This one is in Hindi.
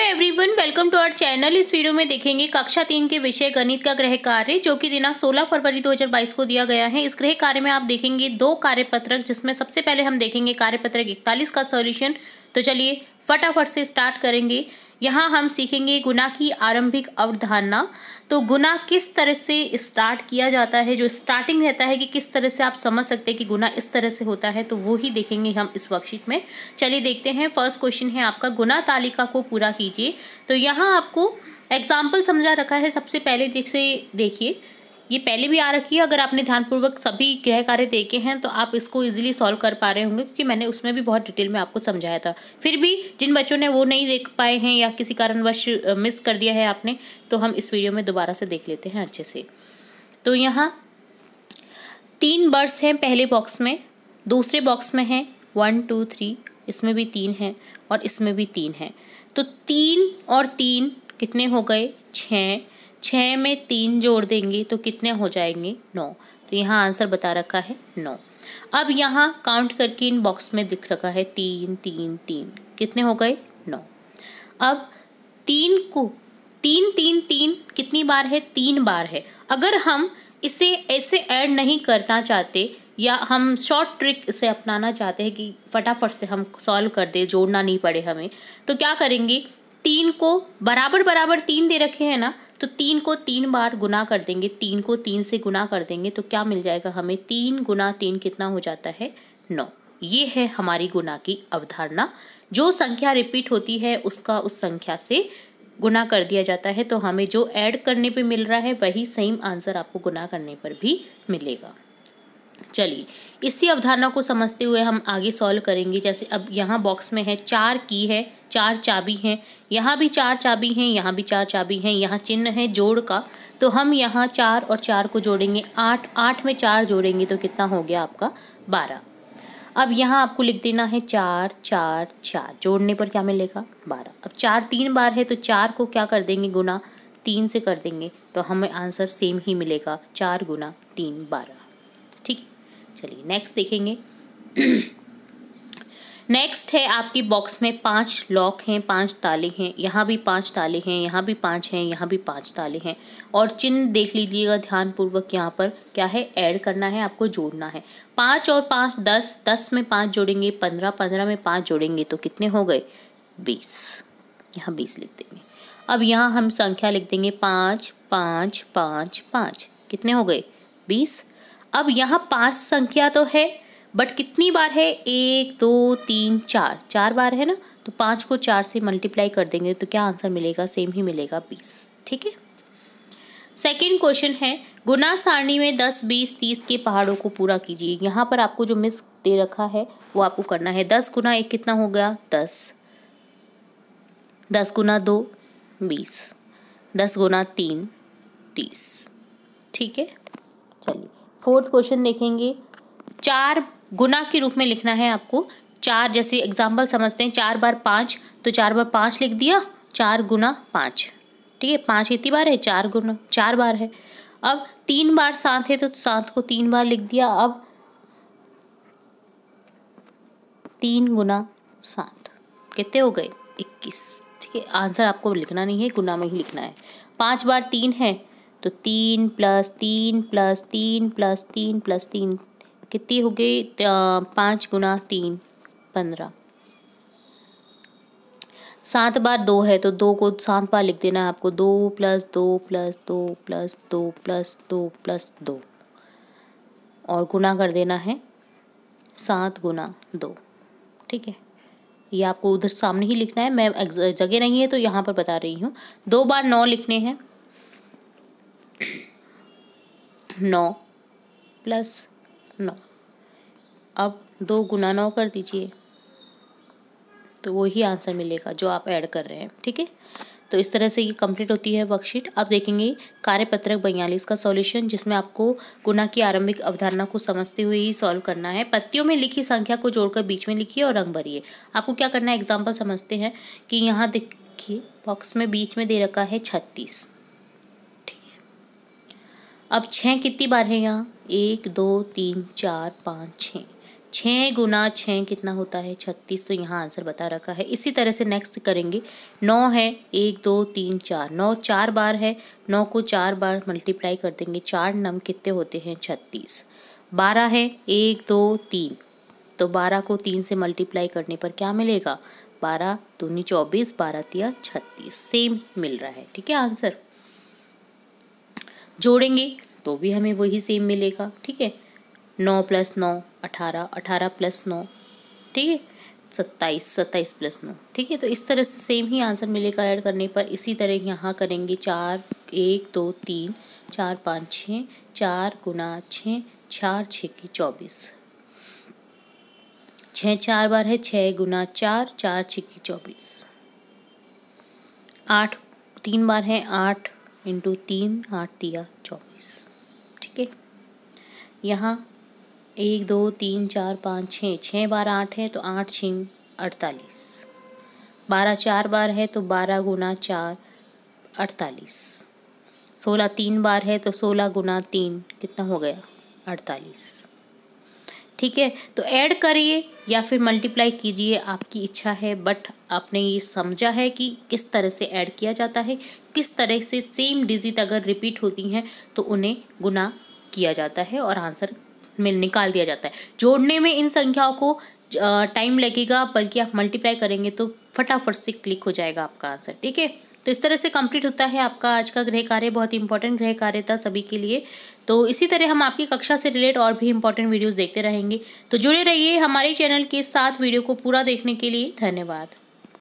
Hello everyone welcome to our channel इस वीडियो में देखेंगे कक्षा तीन के विषय गणित का ग्रह कार्य, जो कि दिनांक 16 फरवरी 2022 को दिया गया है। इस ग्रह कार्य में आप देखेंगे दो कार्यपत्रक, जिसमें सबसे पहले हम देखेंगे कार्यपत्रक इकतालीस का सॉल्यूशन तो चलिए फटाफट से स्टार्ट करेंगे। यहाँ हम सीखेंगे गुना की आरंभिक अवधारणा। तो गुना किस तरह से स्टार्ट किया जाता है? जो स्टार्टिंग रहता है कि किस तरह से आप समझ सकते हैं कि गुना इस तरह से होता है तो वो ही देखेंगे हम इस वर्कशीट में। चलिए देखते हैं फ़र्स्ट क्वेश्चन है आपका, गुना तालिका को पूरा कीजिए। तो यहाँ आपको एग्ज़ाम्पल समझा रखा है, सबसे पहले जैसे देखिए ये पहले भी आ रखी है। अगर आपने ध्यानपूर्वक सभी गृह कार्य देखे हैं तो आप इसको इजीली सॉल्व कर पा रहे होंगे, क्योंकि मैंने उसमें भी बहुत डिटेल में आपको समझाया था। फिर भी जिन बच्चों ने वो नहीं देख पाए हैं या किसी कारणवश मिस कर दिया है आपने तो हम इस वीडियो में दोबारा से देख लेते हैं अच्छे से। तो यहाँ तीन बर्ड्स हैं पहले बॉक्स में, दूसरे बॉक्स में हैं वन टू थ्री इसमें भी तीन हैं और इसमें भी तीन हैं। तो तीन और तीन कितने हो गए? छः। छः में तीन जोड़ देंगे तो कितने हो जाएँगे? नौ। तो यहाँ आंसर बता रखा है नौ। अब यहाँ काउंट करके इन बॉक्स में दिख रखा है तीन तीन तीन। कितने हो गए? नौ। अब तीन को, तीन तीन तीन कितनी बार है? तीन बार है। अगर हम इसे ऐसे ऐड नहीं करना चाहते या हम शॉर्ट ट्रिक इसे अपनाना चाहते हैं कि फटाफट से हम सॉल्व कर दे, जोड़ना नहीं पड़े हमें तो क्या करेंगे? तीन को बराबर बराबर तीन दे रखे हैं ना तो तीन को तीन बार गुना कर देंगे, तीन को तीन से गुना कर देंगे तो क्या मिल जाएगा हमें? तीन गुना तीन कितना हो जाता है? नौ। ये है हमारी गुना की अवधारणा। जो संख्या रिपीट होती है, उसका उस संख्या से गुना कर दिया जाता है तो हमें जो ऐड करने पे मिल रहा है, वही सेम आंसर आपको गुना करने पर भी मिलेगा। चलिए, इसी अवधारणा को समझते हुए हम आगे सॉल्व करेंगे। जैसे अब यहाँ बॉक्स में है, चार की है, चार चाबी हैं। यहाँ भी चार चाबी हैं, यहाँ भी चार चाबी हैं, यहाँ चिन्ह है जोड़ का। तो हम यहाँ चार और चार को जोड़ेंगे। आठ आठ में चार जोड़ेंगे तो कितना हो गया आपका? बारह। अब यहाँ आपको लिख देना है चार चार चार। जोड़ने पर क्या मिलेगा? बारह। अब चार तीन बार है तो चार को क्या कर देंगे गुना? तीन से कर देंगे। तो हमें आंसर सेम ही मिलेगा। चार गुना तीन, बारह। चलिए नेक्स्ट देखेंगे। नेक्स्ट है आपकी बॉक्स में पाँच लॉक हैं, पाँच ताले हैं। यहाँ भी पाँच ताले हैं, यहाँ भी पाँच हैं, यहाँ भी पाँच ताले हैं। और चिन्ह देख लीजिएगा ध्यानपूर्वक यहाँ पर, क्या है? ऐड करना है, आपको जोड़ना है। पाँच और पाँच, दस दस में पाँच जोड़ेंगे, पंद्रह पंद्रह में पाँच जोड़ेंगे तो कितने हो गए? बीस। यहाँ बीस लिख देंगे। अब यहाँ हम संख्या लिख देंगे, पाँच पाँच पाँच पाँच। कितने हो गए? बीस। अब यहाँ पाँच संख्या तो है बट कितनी बार है? एक, दो, तीन, चार। चार बार है ना? तो पाँच को चार से मल्टीप्लाई कर देंगे तो क्या आंसर मिलेगा? सेम ही मिलेगा, बीस। ठीक है? सेकेंड क्वेश्चन है, गुना सारणी में दस, बीस, तीस के पहाड़ों को पूरा कीजिए। यहाँ पर आपको जो मिस दे रखा है, वो आपको करना है। दस गुना एक कितना हो गया? दस। दस गुना दो, बीस। दस गुना तीन, तीस। ठीक है? चलिए। फोर्थ क्वेश्चन देखेंगे। चार गुना के रूप में लिखना है आपको। चार जैसे एग्ज़ाम्पल समझते हैं, चार बार पाँच तो चार बार पाँच लिख दिया, चार गुना पाँच। ठीक है, पाँच कितनी बार है, चार गुना, चार बार है। अब तीन बार सात है तो सात को तीन बार लिख दिया, अब तीन गुना सात। कितने हो गए? इक्कीस। ठीक है, आंसर आपको लिखना नहीं है, गुना में ही लिखना है। पाँच बार तीन है तो तीन प्लस तीन प्लस तीन प्लस तीन प्लस तीन, कितनी हो गई? पाँच गुना तीन, पंद्रह। सात बार दो है तो दो को सात बार लिख देना है आपको। दो प्लस दो प्लस दो प्लस दो प्लस दो प्लस दो। और गुना कर देना है सात गुना दो। ठीक है? ये आपको उधर सामने ही लिखना है। मैं जगह नहीं है तो यहाँ पर बता रही हूँ। दो बार नौ लिखने हैं। नौ प्लस नौ। अब दो गुना नौ कर दीजिए तो वो ही आंसर मिलेगा जो आप ऐड कर रहे हैं, ठीक है? तो इस तरह से ये कंप्लीट होती है वर्कशीट अब देखेंगे कार्यपत्रक बयालीस का सॉल्यूशन जिसमें आपको गुना की आरंभिक अवधारणा को समझते हुए ही सॉल्व करना है। पत्तियों में लिखी संख्या को जोड़कर बीच में लिखिए और रंग भरिए। आपको क्या करना है? एग्ज़ाम्पल समझते हैं कि यहाँ देखिए बॉक्स में बीच में दे रखा है छत्तीस। अब छः कितनी बार है यहाँ? एक, दो, तीन, चार, पाँच छः छः गुना छः कितना होता है? छत्तीस तो यहाँ आंसर बता रखा है। इसी तरह से नेक्स्ट करेंगे। नौ है, एक, दो, तीन, चार। नौ चार बार है, नौ को चार बार मल्टीप्लाई कर देंगे। चार नम कितने होते हैं? छत्तीस। बारह है, एक, दो, तीन। तो बारह को तीन से मल्टीप्लाई करने पर क्या मिलेगा? बारह, दूनी चौबीस, बारह, तिया छत्तीस। सेम मिल रहा है। ठीक है, आंसर? जोड़ेंगे तो भी हमें वही सेम मिलेगा, ठीक है? नौ प्लस नौ, अठारह अठारह प्लस नौ, ठीक है? सत्ताईस सत्ताईस प्लस नौ, ठीक है? तो इस तरह से सेम ही आंसर मिलेगा ऐड करने पर। इसी तरह यहाँ करेंगे चार, एक, दो, तीन, चार, पाँच, छः, चार गुना छः, चार, छः की चौबीस। छः चार बार है, छः गुना चार चार, छः की चौबीस। आठ, तीन बार है, आठ इंटू तीन आठ दिया चौबीस। ठीक है? यहाँ एक, दो, तीन, चार, पाँच, छः। छः बार आठ है तो आठ छीन अड़तालीस। बारह चार बार है तो बारह गुना चार अड़तालीस। सोलह तीन बार है तो सोलह गुना तीन कितना हो गया? अड़तालीस। ठीक है? तो ऐड करिए या फिर मल्टीप्लाई कीजिए, आपकी इच्छा है बट आपने ये समझा है कि किस तरह से ऐड किया जाता है, किस तरह से सेम डिजिट अगर रिपीट होती हैं तो उन्हें गुना किया जाता है और आंसर में निकाल दिया जाता है। जोड़ने में इन संख्याओं को टाइम लगेगा, बल्कि आप मल्टीप्लाई करेंगे तो फटाफट से क्लिक हो जाएगा आपका आंसर ठीक है? तो इस तरह से कंप्लीट होता है आपका आज का गृह कार्य, बहुत इंपॉर्टेंट गृह कार्य था सभी के लिए। तो इसी तरह हम आपकी कक्षा से रिलेट और भी इंपॉर्टेंट वीडियोज़ देखते रहेंगे। तो जुड़े रहिए हमारे चैनल के साथ वीडियो को पूरा देखने के लिए। धन्यवाद।